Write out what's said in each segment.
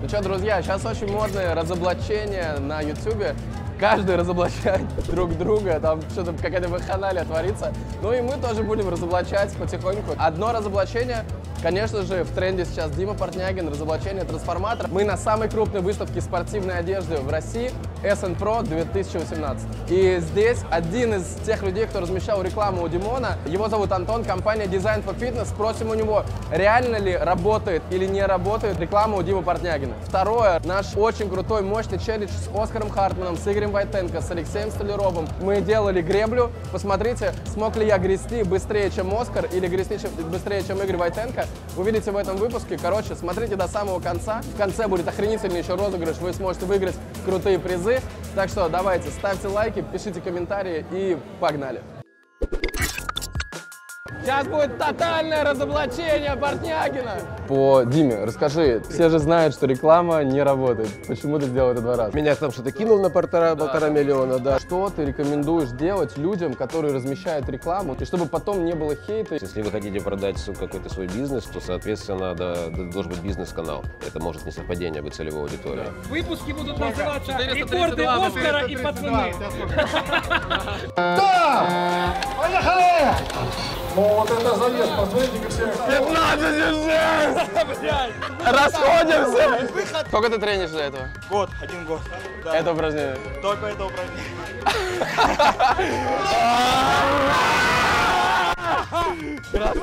Ну что, друзья, сейчас очень модное разоблачение на YouTube. Каждый разоблачает друг друга, там что-то какая-то вакханалия творится. Ну и мы тоже будем разоблачать потихоньку. Одно разоблачение, конечно же, в тренде сейчас Дима Портнягин, разоблачение трансформатора. Мы на самой крупной выставке спортивной одежды в России, SN Pro 2018. И здесь один из тех людей, кто размещал рекламу у Димона, его зовут Антон, компания Design for Fitness. Спросим у него, реально ли работает или не работает реклама у Димы Портнягина. Второе, наш очень крутой, мощный челлендж с Оскаром Хартманом, с Игорем Войтенко, с Алексеем Столяровым. Мы делали греблю. Посмотрите, смог ли я грести быстрее, чем Оскар, или грести чем- быстрее, чем Игорь Войтенко. Увидите в этом выпуске. Короче, смотрите до самого конца. В конце будет охренительный еще розыгрыш. Вы сможете выиграть крутые призы. Так что давайте, ставьте лайки, пишите комментарии и погнали. Сейчас будет тотальное разоблачение Портнягина. По Диме, расскажи, все же знают, что реклама не работает. Почему ты сделал это два раза? Меня там что-то кинул на полтора, полтора миллиона, да. Что ты рекомендуешь делать людям, которые размещают рекламу, и чтобы потом не было хейта? Если вы хотите продать какой-то свой бизнес, то, соответственно, да, да, должен быть бизнес-канал. Это может не совпадение быть целевой аудитории. Выпуски будут называться «Рекорды Оскара и пацаны». Расходимся! Сколько ты тренишь для этого? Год, один год. Да, Это упражнение. только это упражнение. Так,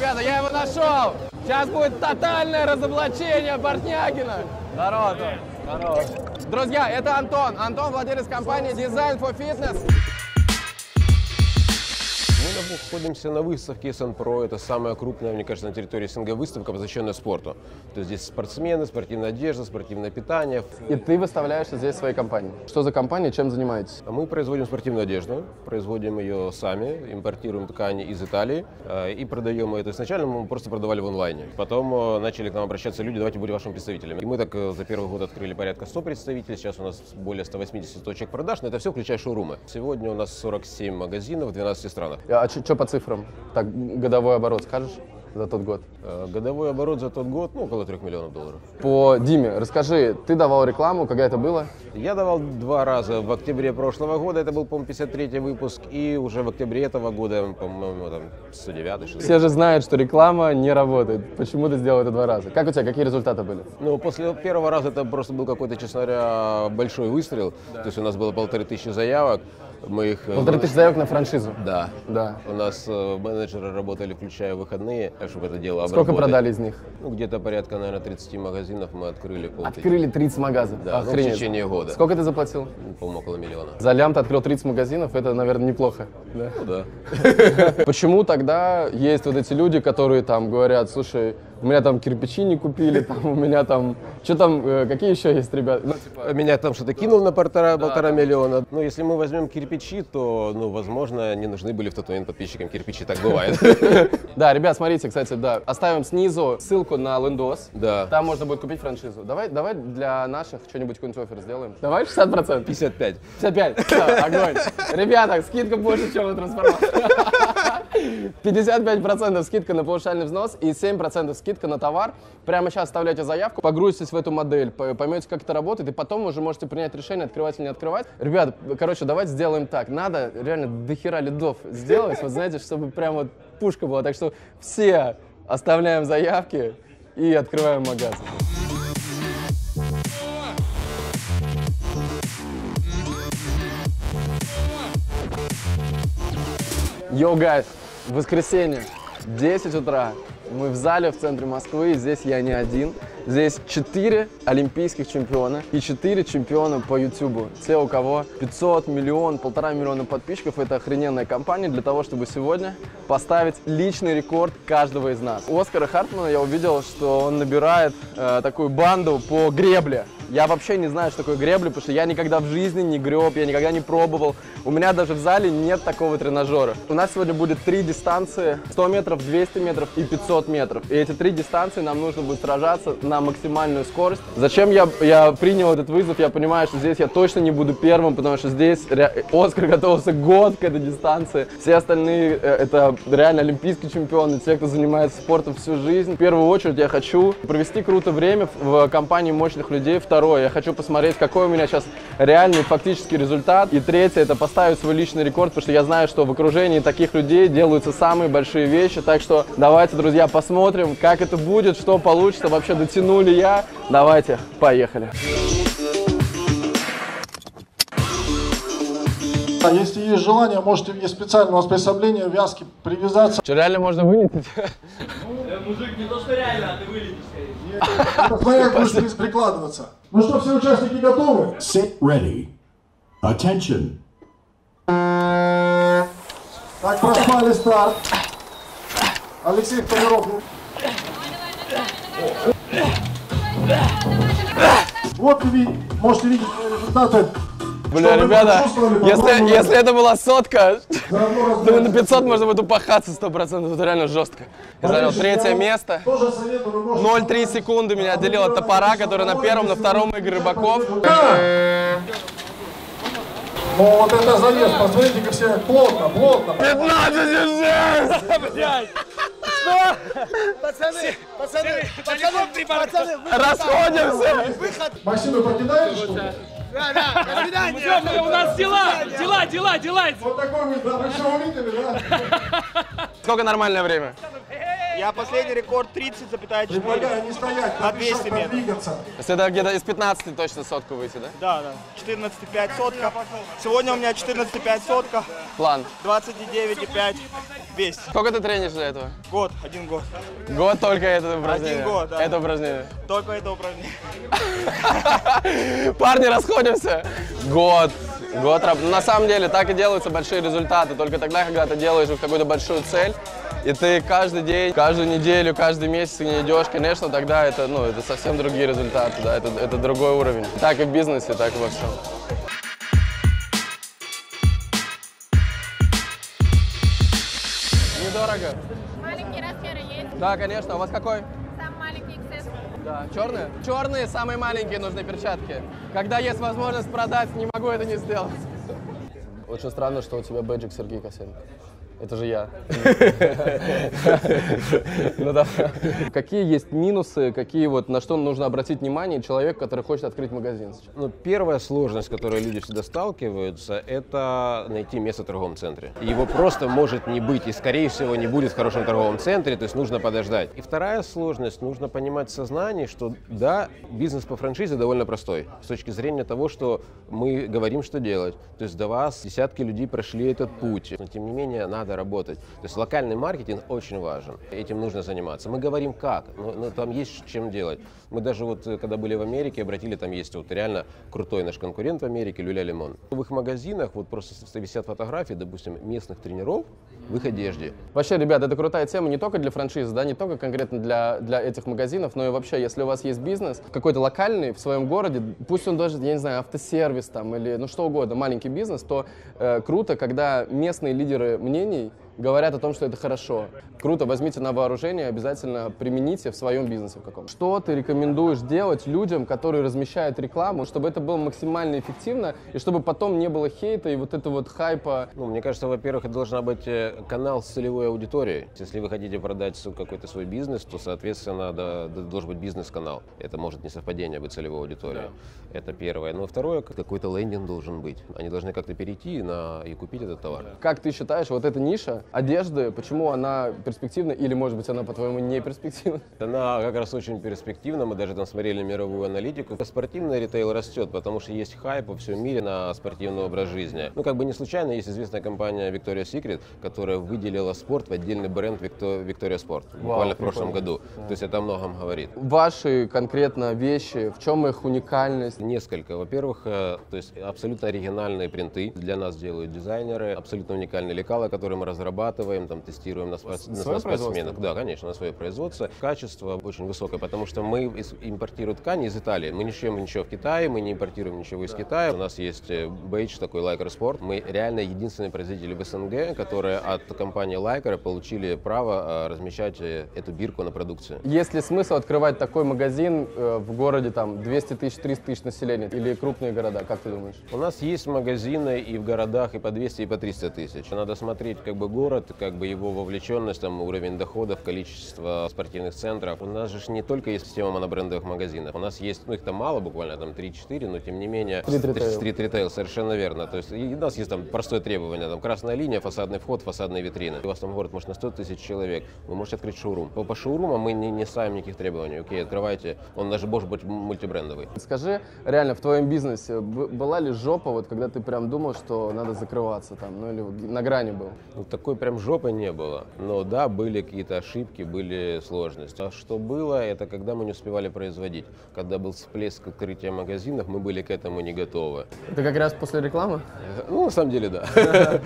ребята, я его нашел! Сейчас будет тотальное разоблачение Портнягина! Здорово. Здорово. Друзья, это Антон. Антон владелец компании Design for Fitness. Мы находимся на выставке Pro. Это самая крупная, мне кажется, на территории СНГ выставка, посвященная спорту. То есть здесь спортсмены, спортивная одежда, спортивное питание. И ты выставляешься здесь своей компанией. Что за компания, чем занимаетесь? Мы производим спортивную одежду, производим ее сами, импортируем ткани из Италии э, и продаем ее. То есть сначала мы просто продавали в онлайне. Потом э, начали к нам обращаться люди, давайте будем вашими представителями. И мы так э, за первый год открыли порядка 100 представителей, сейчас у нас более 180 точек продаж, но это все включая шоурумы. Сегодня у нас 47 магазинов в 12 странах. А что по цифрам? Так, годовой оборот скажешь за тот год? Э, Годовой оборот за тот год, ну, около 3 миллионов долларов. По Диме, расскажи, ты давал рекламу, когда это было? Я давал два раза в октябре прошлого года, это был, по-моему, 53 выпуск, и уже в октябре этого года, по-моему, там 109 что. Все же знают, что реклама не работает. Почему ты сделал это два раза? Как у тебя, какие результаты были? Ну, после первого раза это просто был какой-то, честно говоря, большой выстрел. То есть у нас было полторы тысячи заявок. Мы их... э, Полторы тысячи заявок на франшизу. Да. Да. У нас э, менеджеры работали, включая выходные, чтобы это дело Сколько обработать. продали из них? Ну, где-то порядка, наверное, 30 магазинов мы открыли. полтысячи. Открыли 30 магазинов. Да, ну, в Охренеть. течение года. Сколько ты заплатил? Ну, По-моему, около миллиона. За лям ты открыл 30 магазинов, это, наверное, неплохо. Да? Ну, да. Почему тогда есть вот эти люди, которые там говорят, слушай, у меня там кирпичи не купили, там у меня там, что там, э, какие еще есть ребята? Ну, типа, Меня там что-то кинул на полтора, полтора миллиона. Ну, если мы возьмем кирпичи, то, ну, возможно, не нужны были в тот момент подписчикам кирпичи. Так бывает. Да, ребят, смотрите, кстати, да, оставим снизу ссылку на Лендос. Да. Там можно будет купить франшизу. Давай, давай для наших что-нибудь какой-нибудь офер сделаем. Давай 60%. 55. 55. Все, огонь. Ребята, скидка больше, чем у трансформатора. 55% скидка на паушальный взнос и 7% скидка на товар. Прямо сейчас оставляйте заявку, погрузитесь в эту модель, по- поймете, как это работает, и потом уже можете принять решение, открывать или не открывать. Ребят, короче, давайте сделаем так. Надо реально дохера лидов сделать, вот знаете, чтобы прям вот пушка была. Так что все оставляем заявки и открываем магазин. Yo, guys, воскресенье, 10 утра. Мы в зале в центре Москвы, и здесь я не один. Здесь 4 олимпийских чемпиона и 4 чемпиона по Ютубу. Те, у кого 500, миллион, полтора миллиона подписчиков, это охрененная компания для того, чтобы сегодня поставить личный рекорд каждого из нас. У Оскара Хартмана я увидел, что он набирает э, такую банду по гребле. Я вообще не знаю, что такое гребля, потому что я никогда в жизни не греб, я никогда не пробовал. У меня даже в зале нет такого тренажера. У нас сегодня будет три дистанции. 100 метров, 200 метров и 500 метров. И эти три дистанции нам нужно будет сражаться на максимальную скорость. Зачем я, я принял этот вызов? Я понимаю, что здесь я точно не буду первым, потому что здесь Оскар готовился год к этой дистанции. Все остальные э, это реально олимпийские чемпионы, те, кто занимается спортом всю жизнь. В первую очередь я хочу провести круто время в компании мощных людей. Второе, я хочу посмотреть, какой у меня сейчас реальный фактический результат. И третье, это поставить свой личный рекорд, потому что я знаю, что в окружении таких людей делаются самые большие вещи. Так что давайте, друзья, посмотрим, как это будет, что получится, вообще дотяну ли я. Давайте, поехали. А Если есть желание, можете, есть нас приспособление, вязки, привязаться. Что, реально можно вылететь? Это смотря как будешь при- прикладываться. Ну что, все участники готовы? Sit ready. Attention. Так, проспали старт. Алексей Полиров. Вот вы можете видеть результаты. Бля, ребята, если, если это была сотка, То на разбирайтесь. 500 можно будет упахаться 100%, это реально жестко. Я занял третье место. Тоже советую, вы можете 0,3 секунды меня отделил от топора, который на первом, на втором Игорь Рыбаков. Ну вот это завес, посмотрите, как все плотно, плотно. 15 Расходимся! Максим, вы покидаете что ли? У нас дела, дела, дела, дела. Вот такой вы, да, вы все увидели, да? Сколько нормальное время? Я последний рекорд 30,4. Предлагаю не стоять, На 200 шаг, метров. двигаться. То есть это где-то из 15 точно сотку выйти, да? Да, да. 14,5 сотка. Сегодня у меня 14,5 сотка. План. 29,5 200. Сколько ты тренишь для этого? Год, один год. Год только это упражнение. год, да. Это упражнение. Только это упражнение. Парни, расходимся. Год. Год раб- На самом деле так и делаются большие результаты. Только тогда, когда ты делаешь какую-то большую цель, и ты каждый день, каждую неделю, каждый месяц не идешь, конечно, тогда это, ну, это совсем другие результаты, да, это, это другой уровень. Так и в бизнесе, так и во всем. Недорого. Маленькие размеры есть. Да, конечно. У вас какой? Сам маленький XS. Да, черные? Черные, самые маленькие нужны перчатки. Когда есть возможность продать, не могу это не сделать. Очень странно, что у тебя бэджик Сергей Косенко. Это же я. Ну да. Какие есть минусы, какие вот, на что нужно обратить внимание человеку, который хочет открыть магазин сейчас? Ну, первая сложность, с которой люди всегда сталкиваются, это найти место в торговом центре. Его просто может не быть, и, скорее всего, не будет в хорошем торговом центре, то есть нужно подождать. И вторая сложность, нужно понимать в сознании, что да, бизнес по франшизе довольно простой, с точки зрения того, что мы говорим, что делать. То есть до вас десятки людей прошли этот путь, но тем не менее надо работать. То есть локальный маркетинг очень важен, этим нужно заниматься. Мы говорим как, но, но там есть чем делать. Мы даже вот, э, когда были в Америке, обратили, там есть вот реально крутой наш конкурент в Америке, Люля Лимон. В их магазинах вот просто висят фотографии, допустим, местных тренеров в их одежде. Вообще, ребят, это крутая тема не только для франшизы, да, не только конкретно для, для этих магазинов, но и вообще, если у вас есть бизнес какой-то локальный в своем городе, пусть он даже, я не знаю, автосервис там или ну что угодно, маленький бизнес, то э, круто, когда местные лидеры мнений говорят о том, что это хорошо. Круто, возьмите на вооружение, обязательно примените в своем бизнесе в каком. Что ты рекомендуешь делать людям, которые размещают рекламу, чтобы это было максимально эффективно и чтобы потом не было хейта и вот это вот хайпа Ну, мне кажется, во-первых, это должна быть э, канал с целевой аудиторией. Если вы хотите продать какой-то свой бизнес, то, соответственно, да, да, должен быть бизнес-канал. Это может не совпадение быть целевой аудиторией. Это первое. Но второе, к- какой-то лендинг должен быть. Они должны как-то перейти на, и купить этот товар. Как ты считаешь, вот эта ниша одежды, почему она перспективна или, может быть, она, по-твоему, не перспективна? Она как раз очень перспективна. Мы даже там смотрели мировую аналитику. Спортивный ритейл растет, потому что есть хайп во всем мире на спортивный образ жизни. Ну, как бы не случайно есть известная компания Victoria's Secret, которая выделила спорт в отдельный бренд Victo- Victoria Sport буквально в прошлом году. То есть это о многом говорит. Ваши конкретно вещи, в чем их уникальность? Несколько. Во-первых, э, то есть абсолютно оригинальные принты для нас делают дизайнеры, абсолютно уникальные лекала, которые мы разработали. Разрабатываем, там, тестируем на, спорт- на Свое спортсменах. Да, конечно, на свое производство. Качество очень высокое, потому что мы импортируем ткани из Италии. Мы не шьем ничего в Китае, мы не импортируем ничего из Китая. У нас есть э, бейдж такой Lycra Sport. Мы реально единственные производители в СНГ, которые от компании Lycra получили право э, размещать э, эту бирку на продукции. Есть ли смысл открывать такой магазин в городе там 200 тысяч, 300 тысяч населения или крупные города? Как ты думаешь? У нас есть магазины и в городах и по 200, и по 300 тысяч. Надо смотреть как бы город, как бы его вовлеченность, там, уровень доходов, количество спортивных центров. У нас же не только есть система монобрендовых магазинов. У нас есть, ну их там мало буквально, там 3-4, но тем не менее... Стрит-ритейл. Совершенно верно. То есть у нас есть там простое требование, там красная линия, фасадный вход, фасадные витрины. У вас там город может на 100 тысяч человек, вы можете открыть шоурум. По, по шоурумам мы не, не ставим никаких требований. Окей, открывайте, он даже может быть мультибрендовый. Скажи, реально, в твоем бизнесе была ли жопа, вот когда ты прям думал, что надо закрываться там, ну или на грани был? Ну, такой прям жопы не было. Но да, были какие-то ошибки, были сложности. А что было, это когда мы не успевали производить. Когда был всплеск открытия магазинов, мы были к этому не готовы. Это как раз после рекламы? Ну, на самом деле, да.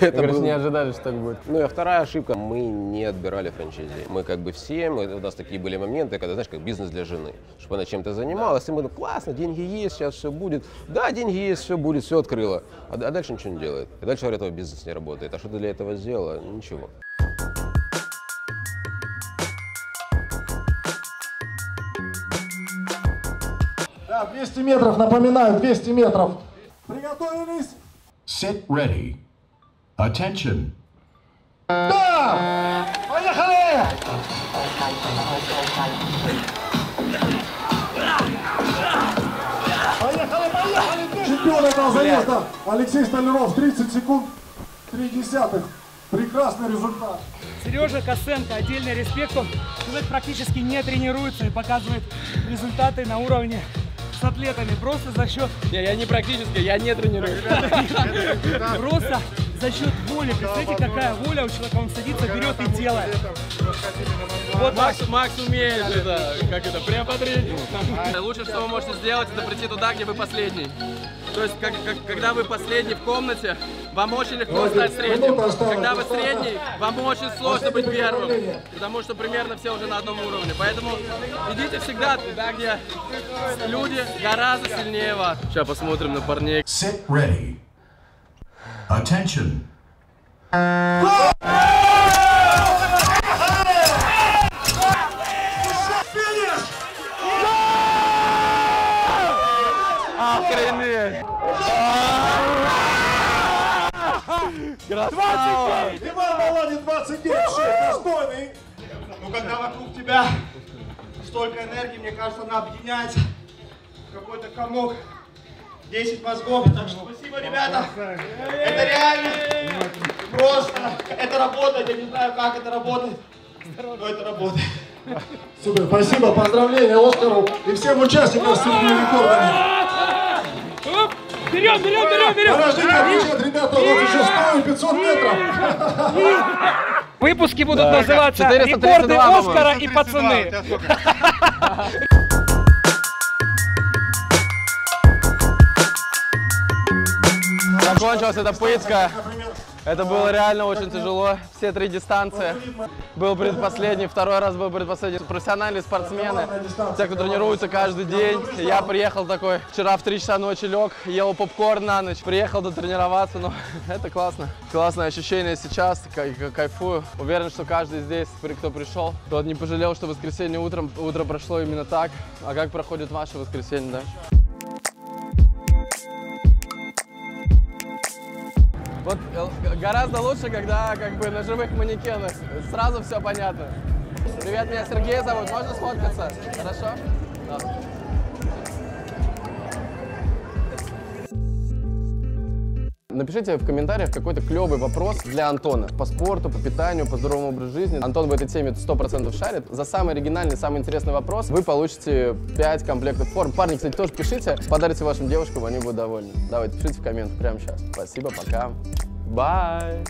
Это был- не ожидали, что так будет. Ну и вторая ошибка, мы не отбирали франчайзи. Мы как бы все, у нас такие были моменты, когда, знаешь, как бизнес для жены. Чтобы она чем-то занималась, и мы, ну классно, деньги есть, сейчас все будет. Да, деньги есть, все будет, все открыла. А, а дальше ничего не делает. И дальше, говорят, этого бизнес не работает. А что ты для этого сделала? Ничего. Да, 200 метров, напоминаю, 200 метров. Приготовились? Sit ready. Attention. Да! Поехали! Поехали, поехали! Чемпион этого заезда Алексей Столяров, 30 секунд, 3 десятых. Прекрасный результат. Сережа Косенко, отдельный респект. Он человек практически не тренируется и показывает результаты на уровне с атлетами. Просто за счет, Не, я не практически, я не тренируюсь. просто за счет воли. Представляете, какая воля у человека. Он садится, берет и делает. Вот. Макс, Макс умеет это, как это, приободрить. Лучше, что вы можете сделать, это прийти туда, где вы последний. То есть, как- как- когда вы последний в комнате, вам очень легко стать средним. осталась, Когда вы средний, вам очень сложно быть первым. Потому что примерно все уже на одном уровне. Поэтому идите всегда туда, где люди гораздо сильнее вас. Сейчас посмотрим на парней. Sit ready. Attention. Иван Володин, 29, 6, достойный. Ну, когда вокруг тебя столько энергии, мне кажется, она объединяется в какой-то комок. 10 мозгов. Так что спасибо, ребята. Это реально просто. Это работает. Я не знаю, как это работает. Но это работает. Супер, спасибо, поздравления Оскару и всем участникам с сильными рекордами. Оп! Берем, берем, берем, берем. Награждение отвечает, ребята, у нас еще 100 и 500 метров. Выпуски будут называться 432, «Рекорды. Оскара и пацаны». Закончилась эта пытка. Это было реально очень тяжело. Все три дистанции. Был предпоследний, второй раз был предпоследний. Профессиональные спортсмены, те, кто тренируется каждый день. Я приехал такой, вчера в 3 часа ночи лег, ел попкорн на ночь, приехал дотренироваться. Но это классно. Классное ощущение сейчас, кай- кай- кайфую. Уверен, что каждый здесь, кто пришел, тот не пожалел, что воскресенье утром, утро прошло именно так. А как проходит ваше воскресенье, да? Вот э, гораздо лучше, когда как бы на живых манекенах сразу все понятно. Привет, меня Сергей зовут, можно сфоткаться? Хорошо? Да. Напишите в комментариях какой-то клевый вопрос для Антона по спорту, по питанию, по здоровому образу жизни. Антон в этой теме 100% шарит. За самый оригинальный, самый интересный вопрос вы получите 5 комплектов форм. Парни, кстати, тоже пишите, подарите вашим девушкам, они будут довольны. Давайте, пишите в комментах прямо сейчас. Спасибо, пока. Bye.